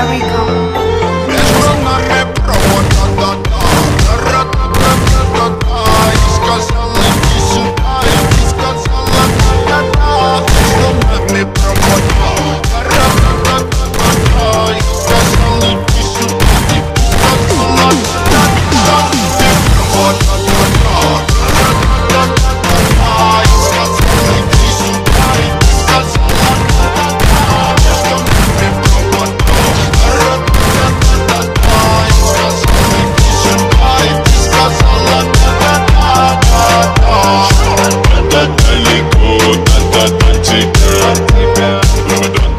carry come Take time. Keep it